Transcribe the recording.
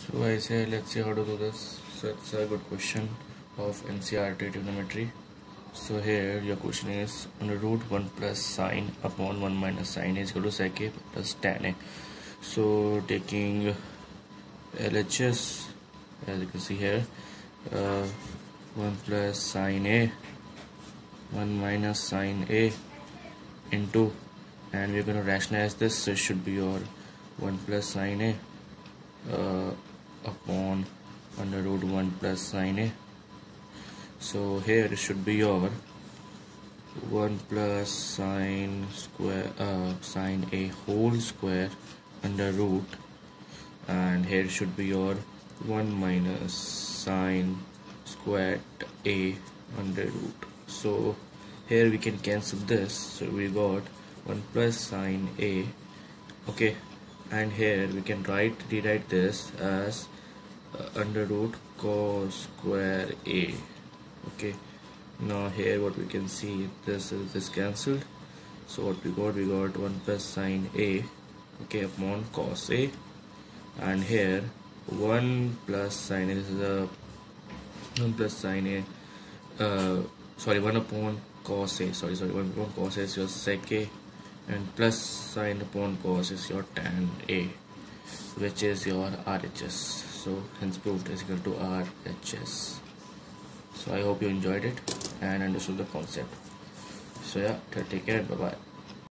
So I say let's see how to do this. So it's a good question of NCERT trigonometry. So here your question is under root 1 plus sine upon 1 minus sine is equal to sec a plus tan a. So taking LHS as you can see here uh, 1 plus sine a 1 minus sine a into and we're going to rationalize this so it should be your 1 plus sine a uh, 1 plus sine a. So here it should be your 1 plus sine square uh, sine a whole square under root. And here should be your 1 minus sine squared a under root. So here we can cancel this. So we got 1 plus sine a. Okay. And here we can write rewrite this as uh, under root cos square a. Okay. Now here what we can see this is this cancelled. So what we got we got 1 plus sine a okay upon cos a. And here 1 plus sine a this is a 1 plus sine a uh, sorry 1 upon cos a sorry sorry 1 upon cos a is your sec a and plus sine upon cos is your tan a which is your RHS so hence proved is equal to RHS so I hope you enjoyed it and understood the concept. So yeah take care. Bye bye